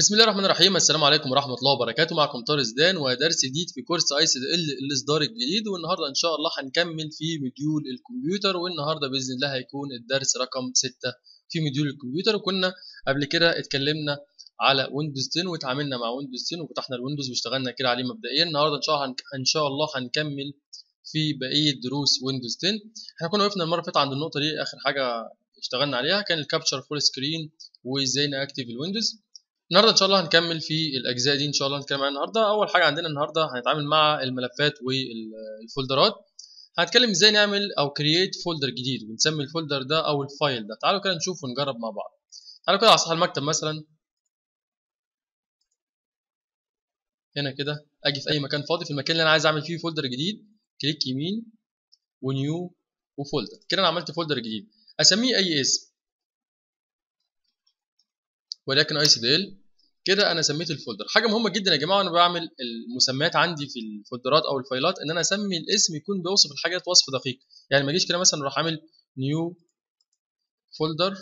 بسم الله الرحمن الرحيم. السلام عليكم ورحمة الله وبركاته. معكم طارق زدان ودرس جديد في كورس ICDL الإصدار الجديد. والنهاردة إن شاء الله هنكمل في module الكمبيوتر والنهاردة بإذن الله هيكون الدرس رقم 6 في module الكمبيوتر. وكنا قبل كده اتكلمنا على Windows 10 واتعاملنا مع Windows 10 وفتحنا ال Windows واشتغلنا كده عليه مبدئيا. النهارده إن شاء الله إن شاء الله هنكمل في بقية دروس Windows 10 إحنا كنا وقفنا المرة اللي فاتت عند النقطة دي آخر حاجة اشتغلنا عليها كان ال capture full screen وإزاي ن active ال Windows النهارده ان شاء الله هنكمل في الاجزاء دي ان شاء الله هنتكلم عنها النهارده. أول حاجة عندنا النهارده هنتعامل مع الملفات والفولدرات. هنتكلم إزاي نعمل أو create folder جديد ونسمي ال folder ده أو ال file ده. تعالوا كده نشوف ونجرب مع بعض. تعالوا كده على سطح المكتب مثلا. هنا كده أجي في أي مكان فاضي في المكان اللي أنا عايز أعمل فيه folder جديد. click يمين و new و folder. كده أنا عملت folder جديد. أسميه أي اسم. ولكن ICDL كده أنا سميت ال folder. حاجة مهمة جدا يا جماعة وأنا بعمل المسميات عندي في الفولدرات أو الفايلات إن أنا أسمي الاسم يكون بيوصف الحاجات وصف دقيق. يعني ما اجيش كده مثلا أروح عامل new folder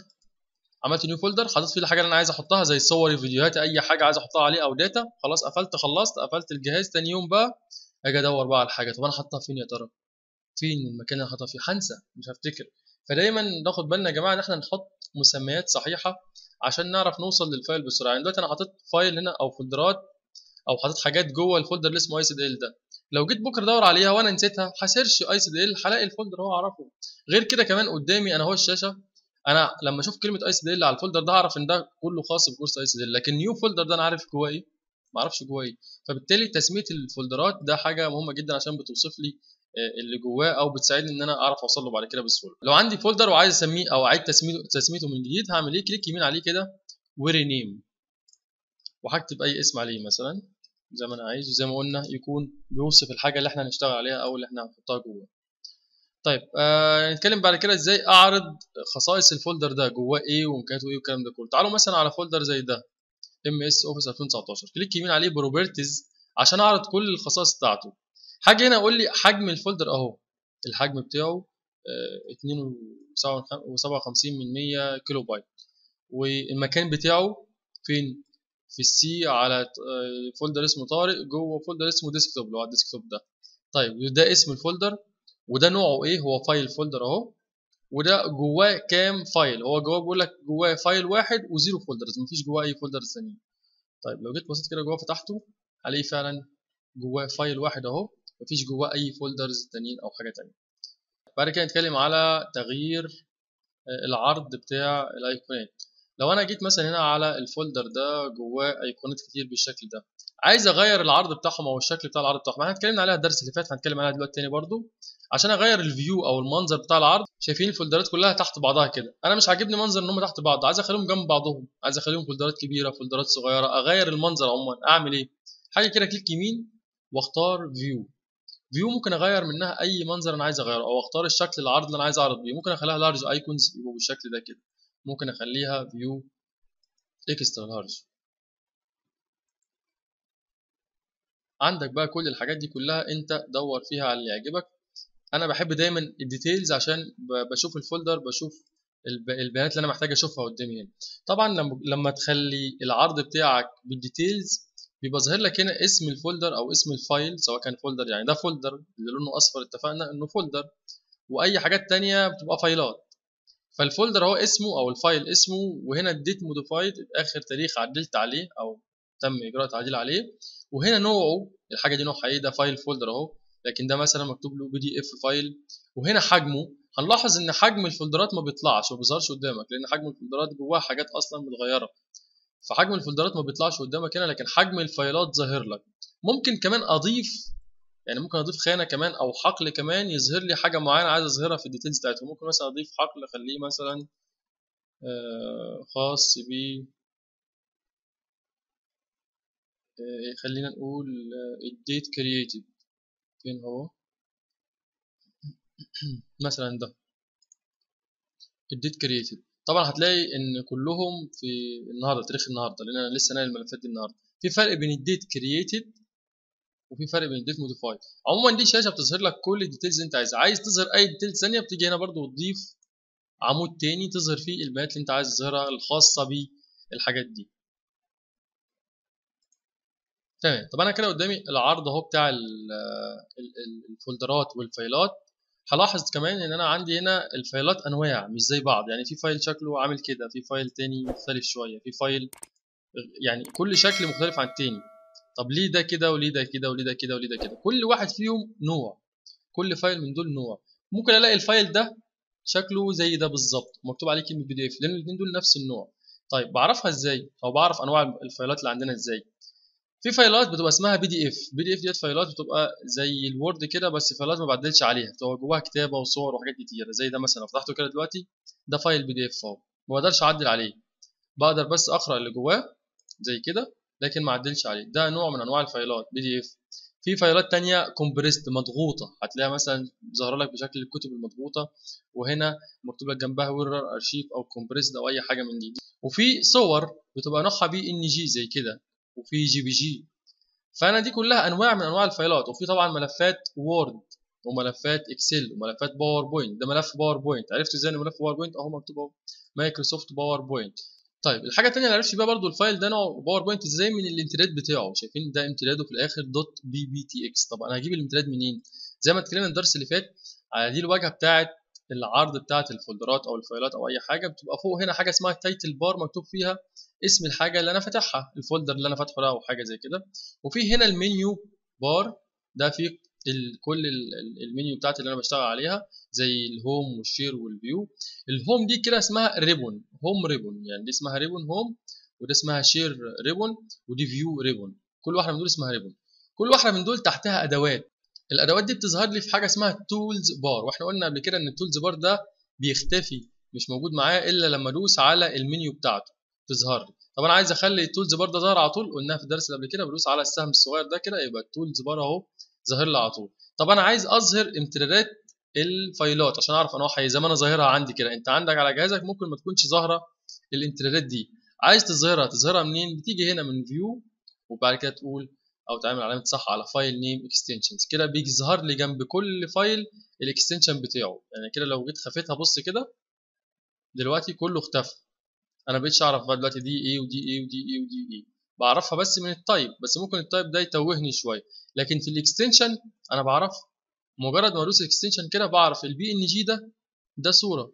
عملت new folder حطيت فيه الحاجة اللي أنا عايز أحطها زي صوري فيديوهاتي أي حاجة عايز أحطها عليه أو data خلاص قفلت خلصت قفلت الجهاز. تاني يوم بقى أجي أدور بقى على الحاجة. طب أنا حاطها فين يا ترى؟ فين المكان اللي أنا حاطها فيه؟ هنسى مش هفتكر. فدايما ناخد بالنا يا جماعة إن إحنا نحط مسميات صحيحة عشان نعرف نوصل لل file بسرعة. يعني دلوقتي أنا حاطط file هنا أو فولدرات أو حاطط حاجات جوه ال folder اللي اسمه ICDL ده. لو جيت بكرة أدور عليها وأنا نسيتها ه search ICDL هلاقي ال folder هو أعرفه. غير كده كمان قدامي أنا هو الشاشة أنا لما أشوف كلمة ICDL على ال folder ده اعرف إن ده كله خاص بكورس ICDL لكن new folder ده أنا عارف جواه إيه؟ ما أعرفش جواه إيه. فبالتالي تسمية الفولدرات ده حاجة مهمة جدا عشان بتوصف لي اللي جواه أو بتساعدني إن أنا أعرف أوصل له بعد كده بسهولة. لو عندي folder وعايز أسميه أو أعيد تسميته تسميته من جديد هعمل إيه؟ click يمين عليه كده و rename وهكتب أي اسم عليه مثلا زي ما أنا عايز وزي ما قلنا يكون بيوصف الحاجة اللي إحنا هنشتغل عليها أو اللي إحنا هنحطها جوه طيب آه نتكلم بعد كده إزاي أعرض خصائص ال folder ده جواه إيه وامكانياته إيه والكلام ده كله. تعالوا مثلا على folder زي ده MS Office 2019 click يمين عليه properties عشان أعرض كل الخصائص بتاعته. حاجة هنا أقول لي حجم ال folder أهو. الحجم بتاعه 2.57 من 100 كيلو بايت والمكان بتاعه فين؟ في ال C على folder اسمه طارق جوه folder اسمه desktop اللي هو ال desktop ده. طيب وده اسم ال folder وده نوعه إيه؟ هو file folder أهو. وده جواه كام file هو جواه بيقول لك جواه file واحد و zero folders مفيش جواه أي folders ثانيين طيب لو جيت بصيت كده جواه فتحته هلاقيه فعلا جواه file واحد أهو. مفيش جواه أي folders تانيين أو حاجة تانية. بعد كده نتكلم على تغيير العرض بتاع الايقونات لو أنا جيت مثلا هنا على ال folder ده جواه ايقونات كتير بالشكل ده عايز أغير العرض بتاعهم أو الشكل بتاع العرض بتاعهم؟ إحنا اتكلمنا عليها الدرس اللي فات هنتكلم عليها دلوقتي تاني برضو. عشان أغير ال view أو المنظر بتاع العرض شايفين الفولدرات كلها تحت بعضها كده. أنا مش عاجبني منظر إن هم تحت بعض عايز أخليهم جنب بعضهم. عايز أخليهم فولدرات كبيرة فولدرات صغيرة أغير المنظر عموما. أعمل إيه؟ حاجة كده click يمين وأختار view view ممكن أغير منها أي منظر أنا عايز أغيره أو أختار الشكل العرض اللي أنا عايز أعرض بيه. ممكن أخليها large icons يبقوا بالشكل ده كده. ممكن أخليها view extra large عندك بقى كل الحاجات دي كلها أنت دور فيها على اللي يعجبك. أنا بحب دايما ال details عشان بشوف ال folder بشوف البيانات اللي أنا محتاج أشوفها قدامي هنا. طبعا لما تخلي العرض بتاعك بال details بيبقى لك هنا اسم ال folder أو اسم ال file سواء كان folder يعني ده folder اللي لونه أصفر اتفقنا إنه folder. وأي حاجات تانية بتبقى فايلات. فال folder هو اسمه أو ال file اسمه وهنا ال date modified آخر تاريخ عدلت عليه أو تم إجراء تعديل عليه. وهنا نوعه الحاجة دي نوعها إيه ده file folder أهو لكن ده مثلا مكتوب له PDF file. وهنا حجمه هنلاحظ إن حجم الفولدرات ما بيطلعش ما بيظهرش قدامك لأن حجم الفولدرات جواها حاجات أصلا متغيرة. فحجم الفولدرات ما بيطلعش قدامك هنا لكن حجم الفايلات ظاهر لك. ممكن كمان أضيف يعني ممكن أضيف خانة كمان أو حقل كمان يظهر لي حاجة معينة عايز أظهرها في ال details بتاعته ممكن مثلا أضيف حقل أخليه مثلا خاص ب خلينا نقول ال date created فين هو؟ مثلا ده. ال date created طبعا هتلاقي إن كلهم في النهارده تاريخ النهارده لأن أنا لسه ناقل الملفات دي النهارده. في فرق بين ال date created وفي فرق بين ال date modified عموما دي شاشة بتظهر لك كل ال details اللي أنت عايزها. عايز تظهر أي details ثانية بتيجي هنا برضو وتضيف عمود تاني تظهر فيه البيانات اللي أنت عايز تظهرها الخاصة بالحاجات دي. تمام. طب أنا كده قدامي العرض أهو بتاع الفولدرات والفايلات. هلاحظ كمان إن أنا عندي هنا الفايلات أنواع مش زي بعض. يعني في file شكله عامل كده في file تاني مختلف شوية في file يعني كل شكل مختلف عن التاني. طب ليه ده كده وليه ده كده وليه ده كده وليه ده كده؟ كل واحد فيهم نوع. كل file من دول نوع. ممكن ألاقي ال file ده شكله زي ده بالظبط مكتوب عليه كلمة PDF لأن الاثنين دول نفس النوع. طيب بعرفها إزاي؟ أو بعرف أنواع الفايلات اللي عندنا إزاي؟ في فايلات بتبقى اسمها بي دي اف بي دي اف ديت فايلات بتبقى زي ال Word كده بس فايلات ما بعدلش عليها. بتبقى جواها كتابة وصور وحاجات كتيرة زي ده مثلا لو فتحته كده دلوقتي ده file PDF أهو. ما بقدرش أعدل عليه. بقدر بس أقرأ اللي جواه زي كده لكن ما اعدلش عليه. ده نوع من أنواع الفايلات PDF في فايلات تانية compressed مضغوطة. هتلاقيها مثلا ظاهرة لك بشكل الكتب المضغوطة وهنا مكتوب لك جنبها WinRAR archive أو compressed أو أي حاجة من دي. وفي صور بتبقى نوعها PNG زي كده. وفي JPG. فأنا دي كلها أنواع من أنواع الفايلات وفي طبعا ملفات Word وملفات Excel وملفات PowerPoint ده ملف باوربوينت عرفت إزاي إن ملف PowerPoint أهو مكتوب أهو. Microsoft PowerPoint طيب الحاجة الثانية اللي عرفت بيها برضو ال file ده نوع PowerPoint إزاي من الامتداد بتاعه؟ شايفين ده امتداده في الآخر dot PPTX طب أنا هجيب الامتداد منين؟ زي ما اتكلمنا الدرس اللي فات على دي الواجهة بتاعه العرض بتاعه الفولدرات أو الفايلات أو أي حاجة بتبقى فوق هنا حاجة اسمها title bar مكتوب فيها اسم الحاجة اللي أنا فاتحها ال folder اللي أنا فاتحه ده أو حاجة زي كده. وفي هنا ال menu bar ده فيه كل المنيو بتاعتي اللي أنا بشتغل عليها زي الهوم والشير والفيو الهوم دي كده اسمها ribbon home ribbon يعني دي اسمها ribbon home وده اسمها share ribbon ودي view ribbon كل واحدة من دول اسمها ribbon كل واحدة من دول تحتها أدوات. الأدوات دي بتظهر لي في حاجة اسمها tools bar وإحنا قلنا قبل كده إن ال tools bar ده بيختفي مش موجود معايا إلا لما أدوس على المنيو بتاعته. تظهر لي. طب أنا عايز أخلي ال tools bar ده ظاهر على طول؟ قلناها في الدرس اللي قبل كده. بدوس على السهم الصغير ده كده يبقى ال tools bar أهو ظاهر لي على طول. طب أنا عايز أظهر امتدادات الفايلات عشان أعرف أنواعها إيه. زي ما أنا ظاهرها عندي كده. أنت عندك على جهازك ممكن ما تكونش ظاهرة الامتدادات دي. عايز تظهرها تظهرها منين؟ بتيجي هنا من view وبعد كده تقول أو تعمل علامة صح على file name extensions كده بيظهر لي جنب كل file ال extension بتاعه. يعني كده لو جيت خفيتها بص كده دلوقتي كله اختفى. أنا بقيتش أعرف بقى دلوقتي دي إيه ودي إيه ودي إيه ودي إيه بعرفها بس من ال type بس ممكن ال type ده يتوهني شوية. لكن في ال extension أنا بعرف مجرد ما أدوس ال extension كده بعرف ال PNG ده ده صورة.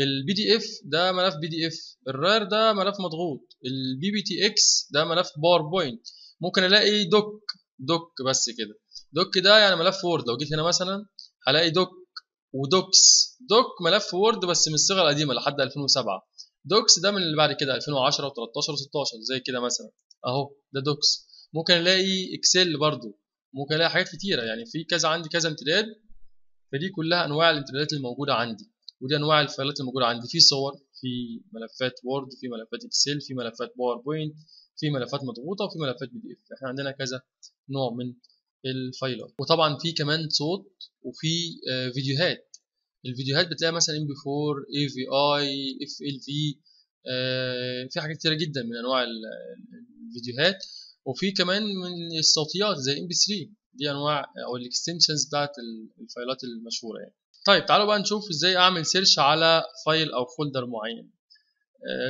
ال PDF ده ملف PDF ال RAR ده ملف مضغوط. ال PPTX ده ملف PowerPoint ممكن ألاقي doc doc بس كده. doc ده يعني ملف Word. لو جيت هنا مثلا هلاقي doc و docx. doc ملف Word بس من الصيغة القديمة لحد 2007 docx ده من اللي بعد كده 2010 و13 و16 زي كده مثلا. أهو ده docx. ممكن ألاقي Excel برضو. ممكن ألاقي حاجات كتيرة. يعني في كذا عندي كذا امتداد فدي كلها أنواع الامتدادات الموجودة عندي. ودي أنواع الفايلات الموجودة عندي. في صور في ملفات Word في ملفات Excel في ملفات PowerPoint في ملفات مضغوطة وفي ملفات PDF إحنا عندنا كذا نوع من الفايلات. وطبعا في كمان صوت وفي فيديوهات. الفيديوهات بتلاقي مثلا ام بي 4 اي في اي اف ال في في حاجات كتيرة جدا من أنواع الفيديوهات. وفي كمان من الصوتيات زي MP 3 دي أنواع أو ال extensions بتاعت ال files ات المشهورة يعني. طيب تعالوا بقى نشوف إزاي أعمل search على file أو folder معين.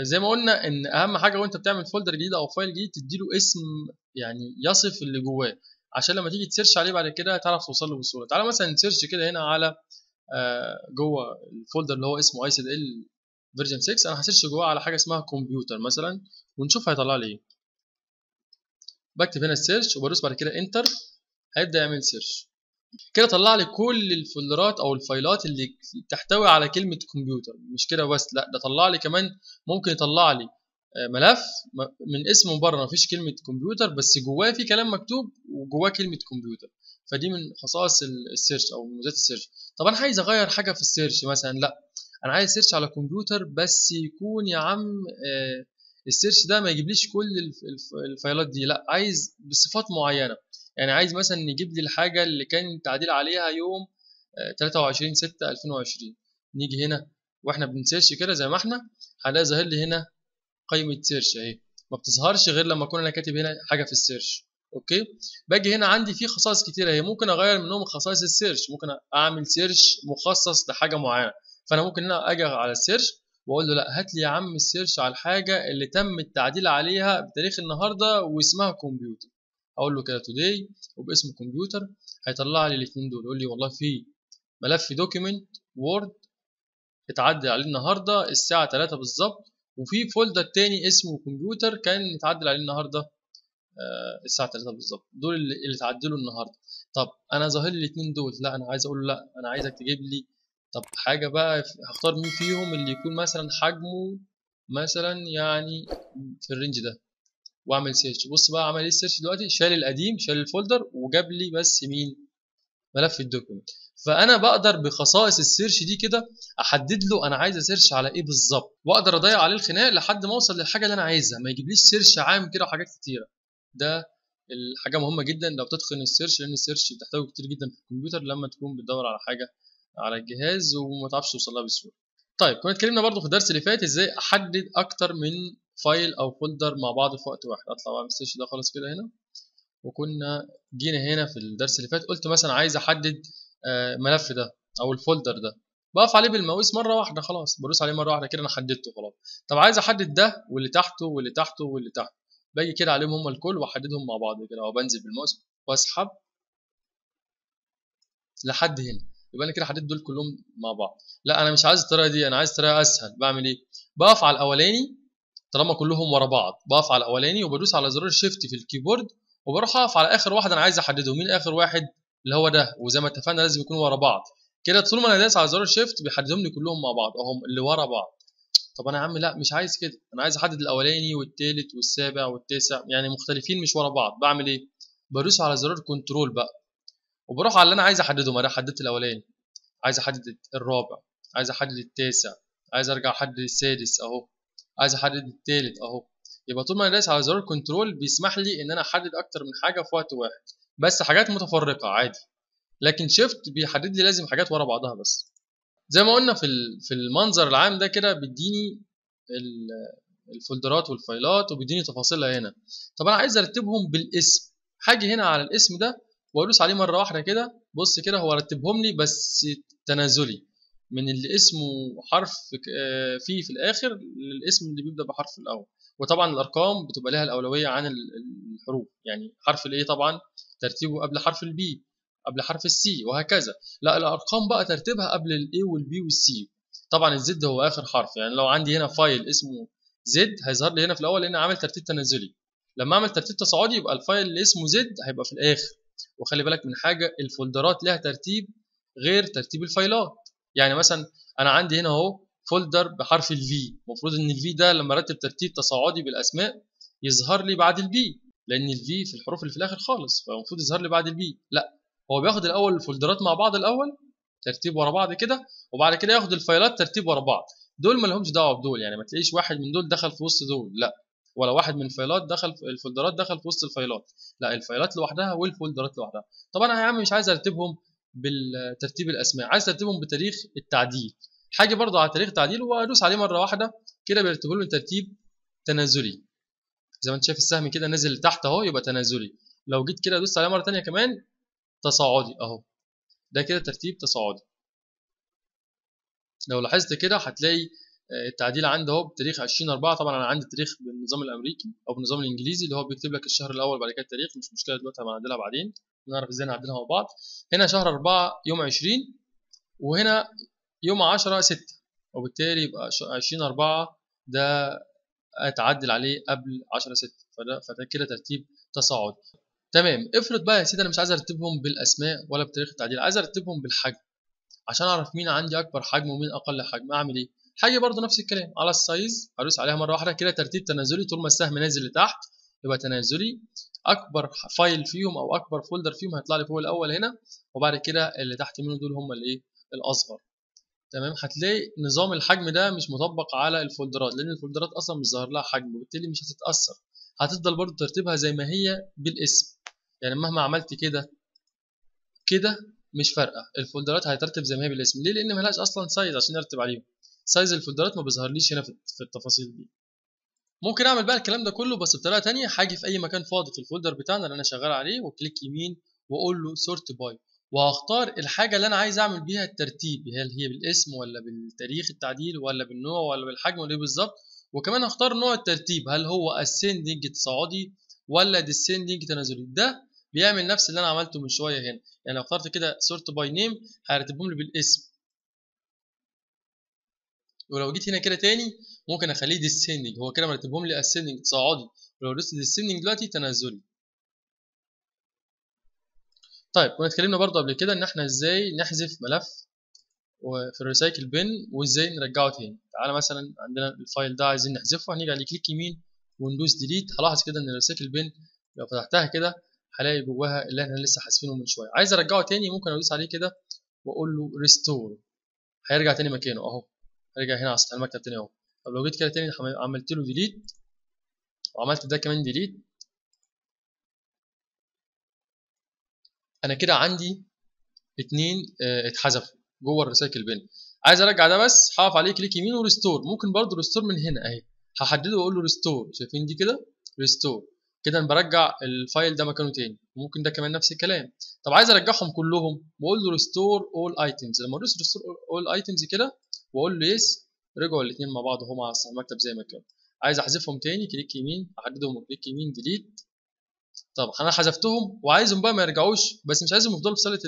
زي ما قلنا إن أهم حاجة وأنت بتعمل folder جديد أو file جديد تديله اسم يعني يصف اللي جواه. عشان لما تيجي ت search عليه بعد كده تعرف توصل له بسهولة. تعالى مثلا ن search كده هنا على جوه ال folder اللي هو اسمه ICDL version 6 أنا ه search جواه على حاجة اسمها كمبيوتر مثلا ونشوف هيطلع لي إيه. بكتب هنا ال search وبدوس بعد كده enter هيبدأ يعمل search كده طلع لي كل الفولدرات أو الفايلات اللي تحتوي على كلمة كمبيوتر مش كده بس؟ لا ده طلع لي كمان ممكن يطلع لي ملف من اسمه بره مفيش كلمة كمبيوتر بس جواه في كلام مكتوب وجواه كلمة كمبيوتر. فدي من خصائص ال search أو ميزات ال search طب أنا عايز أغير حاجة في ال search مثلا؟ لا أنا عايز search على كمبيوتر بس يكون يا عم ال search ده ما يجيبليش كل ال file ات دي لا عايز بصفات معينة. يعني عايز مثلا يجيب لي الحاجة اللي كان التعديل عليها يوم 23 6 2020 نيجي هنا وإحنا بن search كده زي ما إحنا هلاقي ظاهر لي هنا قائمة search أهي. ما بتظهرش غير لما أكون أنا كاتب هنا حاجة في ال search. okay؟ باجي هنا عندي في خصائص كتيرة هي ممكن أغير منهم خصائص ال search. ممكن أعمل search مخصص لحاجة معينة. فأنا ممكن هنا أجي على ال search وأقول له لا هات لي يا عم ال search على الحاجة اللي تم التعديل عليها بتاريخ النهارده واسمها كمبيوتر. أقول له كده today وباسم كمبيوتر هيطلع لي الاثنين دول يقول لي والله في ملف document Word اتعدل عليه النهارده الساعة 3 بالظبط وفي folder تاني اسمه كمبيوتر كان متعدل عليه النهارده آه الساعة 3 بالظبط. دول اللي, اللي اتعدلوا النهارده. طب أنا ظاهر لي الاثنين دول لا أنا عايز أقول له لا أنا عايزك تجيب لي طب حاجة بقى هختار مين فيهم اللي يكون مثلا حجمه مثلا يعني في ال range ده؟ واعمل search بص بقى عمل إيه ال search دلوقتي؟ شال القديم شال ال folder وجاب لي بس مين؟ ملف ال document فأنا بقدر بخصائص ال search دي كده أحدد له أنا عايز ا search على إيه بالظبط. وأقدر أضيق عليه الخناق لحد ما أوصل للحاجة اللي أنا عايزها. ما يجيبليش search عام كده وحاجات كتيرة. ده الحاجة مهمة جدا لو تتقن ال search لأن ال search بتحتاجه كتير جدا في الكمبيوتر لما تكون بتدور على حاجة على الجهاز وما تعرفش توصل لها بسهولة. طيب كنا اتكلمنا برضو في الدرس اللي فات إزاي أحدد أكتر من file أو folder مع بعض في وقت واحد. أطلع بقى من ده خالص كده هنا. وكنا جينا هنا في الدرس اللي فات قلت مثلا عايز أحدد الملف ده أو ال folder ده. بقف عليه بالماوس مرة واحدة خلاص بدوس عليه مرة واحدة كده أنا حددته خلاص. طب عايز أحدد ده واللي تحته واللي تحته واللي تحته. باجي كده عليهم هم الكل وأحددهم مع بعض كده. أو بنزل بالماوس وأسحب لحد هنا. يبقى أنا كده حددت دول كلهم مع بعض. لا أنا مش عايز الطريقة دي أنا عايز طريقة أسهل. بعمل إيه؟ بقف على الأولاني طالما كلهم ورا بعض. بقف على الأولاني وبدوس على زرار شيفت في الكيبورد وبروح أقف على آخر واحد أنا عايز أحدده. مين آخر واحد؟ اللي هو ده. وزي ما اتفقنا لازم يكونوا ورا بعض. كده طول ما أنا دايس على زرار shift بيحددهم لي كلهم مع بعض. أهم اللي ورا بعض. طب أنا يا عم لا مش عايز كده. أنا عايز أحدد الأولاني والثالث والسابع والتاسع. يعني مختلفين مش ورا بعض. بعمل إيه؟ بدوس على زرار control بقى. وبروح على اللي أنا عايز أحدده. ما أنا حددت الأولاني. عايز أحدد الرابع. عايز أحدد التاسع. عايز أرجع أحدد السادس أهو. عايز أحدد الثالث أهو. يبقى طول ما أنا دايس على زرار control بيسمح لي إن أنا أحدد أكتر من حاجة في وقت واحد. بس حاجات متفرقة عادي. لكن شيفت بيحدد لي لازم حاجات ورا بعضها بس. زي ما قلنا في في المنظر العام ده كده بيديني الفولدرات والفايلات وبيديني تفاصيلها هنا. طب أنا عايز أرتبهم بالاسم. هاجي هنا على الاسم ده وأدوس عليه مرة واحدة كده. بص كده هو رتبهم لي بس تنازلي. من اللي اسمه حرف فيه في الآخر للاسم اللي بيبدأ بحرف الأول. وطبعا الأرقام بتبقى لها الأولوية عن الحروف. يعني حرف ال A طبعا ترتيبه قبل حرف ال B قبل حرف ال C وهكذا. لا الأرقام بقى ترتيبها قبل ال A وال B وال C طبعا ال Z هو آخر حرف. يعني لو عندي هنا file اسمه Z هيظهر لي هنا في الأول لأن عامل ترتيب تنازلي. لما أعمل ترتيب تصاعدي يبقى ال file اللي اسمه Z هيبقى في الآخر. وخلي بالك من حاجة ال folder ات لها ترتيب غير ترتيب ال file ات. يعني مثلا أنا عندي هنا أهو folder بحرف ال V المفروض إن ال V ده لما أرتب ترتيب تصاعدي بالأسماء يظهر لي بعد ال B لأن ال V في الحروف اللي في الآخر خالص فالمفروض يظهر لي بعد ال B لا هو بياخد الأول ال folder ات مع بعض الأول ترتيب ورا بعض كده وبعد كده ياخد ال file ات ترتيب ورا بعض. دول ما لهمش دعوة بدول يعني ما تلاقيش واحد من دول دخل في وسط دول لا. ولا واحد من ال file ات دخل في ال folder ات دخل في وسط الفايلات لا الفايلات لوحدها والفولدرات لوحدها. طبعا أنا يا عم مش عايز أرتبهم بالترتيب الأسماء. عايز ارتبهم بتاريخ التعديل. حاجة برضو على تاريخ التعديل وادوس عليه مرة واحدة كده بيرتبوا لي ترتيب تنازلي. زي ما انت شايف السهم كده نازل لتحت اهو يبقى تنازلي. لو جيت كده دوست عليه مرة ثانية كمان تصاعدي اهو. ده كده ترتيب تصاعدي. لو لاحظت كده هتلاقي التعديل عندي اهو بتاريخ 20 4 طبعا أنا عندي تاريخ بالنظام الأمريكي أو بالنظام الإنجليزي اللي هو بيكتب لك الشهر الأول بعد كده التاريخ مش مشكلة دلوقتي هنعدلها بعدين. نعرف إزاي نعدلها مع بعض هنا شهر 4 يوم 20 وهنا يوم 10 6 وبالتالي يبقى 20 4 ده اتعدل عليه قبل 10 6 فده كده ترتيب تصاعدي. تمام. افرض بقى يا سيدي أنا مش عايز أرتبهم بالأسماء ولا بتاريخ التعديل عايز أرتبهم بالحجم. عشان أعرف مين عندي أكبر حجم ومين أقل حجم أعمل إيه؟ حاجة برضه نفس الكلام. على السايز هدوس عليها مرة واحدة كده ترتيب تنازلي. طول ما السهم نازل لتحت يبقى تنازلي. أكبر file فيهم أو أكبر folder فيهم هيطلع لي فوق الأول هنا وبعد كده اللي تحت منه دول هم الايه الأصغر. تمام؟ هتلاقي نظام الحجم ده مش مطبق على الفولدرات لأن الفولدرات أصلا مش ظاهر لها حجم وبالتالي مش هتتأثر. هتفضل برضه ترتيبها زي ما هي بالاسم. يعني مهما عملت كده كده مش فارقة. ال folder ات هترتب زي ما هي بالاسم. ليه؟ لأن ملهاش أصلا size عشان أرتب عليهم. size ال folder ات ما بيظهرليش هنا في التفاصيل دي. ممكن أعمل بقى الكلام ده كله بس بطريقة تانية. هاجي في أي مكان فاضي في ال folder بتاعنا اللي أنا شغال عليه و click يمين وأقول له sort by وهختار الحاجة اللي أنا عايز أعمل بيها الترتيب هل هي بالاسم ولا بالتاريخ التعديل ولا بالنوع ولا بالحجم ولا إيه بالظبط. وكمان هختار نوع الترتيب هل هو ascending تصاعدي ولا descending تنازلي. ده بيعمل نفس اللي أنا عملته من شوية هنا. يعني لو اخترت كده sort by name هيرتبهم لي بالاسم. ولو جيت هنا كده تاني ممكن أخليه descending هو كده مرتبهم لي ascending تصاعدي ولو دوست descending دلوقتي تنازلي طيب كنا اتكلمنا برضو قبل كده إن إحنا إزاي نحذف ملف في ال recycle bin وإزاي نرجعه تاني. تعالى مثلا عندنا ال file ده عايزين نحذفه. هنيجي عليه click يمين وندوس delete هلاحظ كده إن ال recycle bin لو فتحتها كده هلاقي جواها اللي إحنا لسه حاذفينه من شوية. عايز أرجعه تاني ممكن أدوس عليه كده وأقول له restore هيرجع تاني مكانه أهو. هيرجع هنا على سطح المكتب تاني أهو. طب لو جيت كده تاني عملت له delete وعملت ده كمان delete أنا كده عندي اتنين آه اتحذفوا جوه ال recycle bin عايز أرجع ده بس هقف عليه كليك يمين و restore ممكن برضو restore من هنا أهي. هحدده وأقول له restore شايفين دي كده؟ restore كده أنا برجع ال file ده مكانه تاني. ممكن ده كمان نفس الكلام. طب عايز أرجعهم كلهم بقول له restore all items لما ادوس restore all items كده وأقول له yes رجعوا الاثنين مع بعض اهو مع المكتب زي ما كانوا عايز أحذفهم تاني كليك يمين أحددهم كليك يمين delete طب أنا حذفتهم وعايزهم بقى ما يرجعوش بس مش عايزهم يفضلوا في سلة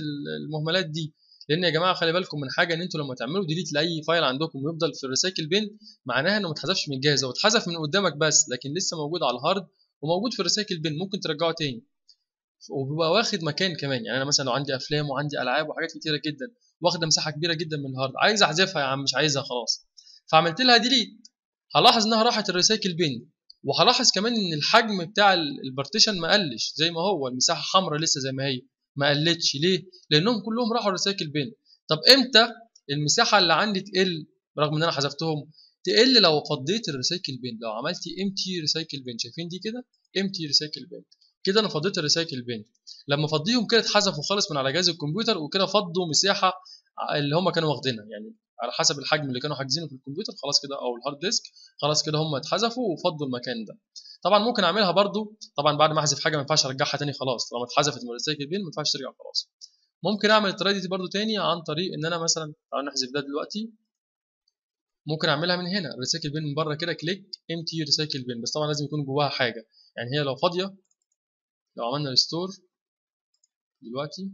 المهملات دي. لأن يا جماعة خلي بالكم من حاجة إن أنتوا لما تعملوا delete لأي file عندكم ويفضل في ال recycle bin معناها إنه ما اتحذفش من الجهاز هو اتحذف من قدامك بس لكن لسه موجود على الهارد وموجود في ال recycle bin ممكن ترجعه تاني. وبيبقى واخد مكان كمان. يعني أنا مثلا لو عندي أفلام وعندي ألعاب وحاجات كتيرة جدا واخدة مساحة كبيرة جدا من الهارد عايز أحذفها يا عم مش عايزها خلاص. فعملت لها delete هلاحظ إنها راحت ال recycle bin وهلاحظ كمان إن الحجم بتاع ال partition ما قلش زي ما هو المساحة حمراء لسه زي ما هي ما قلتش ليه؟ لأنهم كلهم راحوا ال recycle bin طب إمتى المساحة اللي عندي تقل؟ رغم إن أنا حذفتهم تقل لو فضيت ال recycle bin لو عملت empty recycle bin شايفين دي كده؟ empty recycle bin كده أنا فضيت ال recycle bin لما فضيهم كده اتحذفوا خالص من على جهاز الكمبيوتر وكده فضوا مساحة اللي هم كانوا واخدينها. يعني على حسب الحجم اللي كانوا حاجزينه في الكمبيوتر خلاص كده أو ال hard disk خلاص كده هم اتحذفوا وفضوا المكان ده. طبعا ممكن أعملها برضو طبعا بعد ما أحذف حاجة ما ينفعش أرجعها تاني خلاص طالما اتحذفت من ال recycle bin ما ينفعش ترجع خلاص. ممكن أعمل الطريقة دي برضو تاني عن طريق إن أنا مثلا تعالوا نحذف ده دلوقتي. ممكن أعملها من هنا recycle bin من بره كده click empty recycle bin بس طبعا لازم يكون جواها حاجة. يعني هي لو فاضية لو عملنا restore دلوقتي.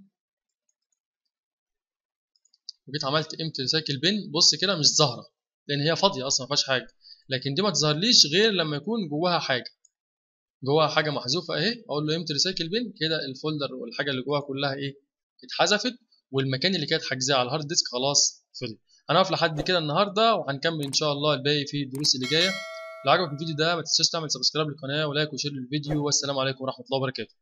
وجيت عملت empty recycle bin بص كده مش ظاهرة لأن هي فاضية أصلا ما فيهاش حاجة. لكن دي ما تظهرليش غير لما يكون جواها حاجة. جواها حاجة محذوفة أهي أقول له empty recycle bin كده ال folder والحاجة اللي جواها كلها إيه اتحذفت والمكان اللي كانت حاجزاه على ال hard disk خلاص فضي. هنقف لحد كده النهارده وهنكمل إن شاء الله الباقي في الدروس اللي جاية. لو عجبك الفيديو ده ما تنساش تعمل subscribe للقناة و like و share للفيديو والسلام عليكم ورحمة الله وبركاته.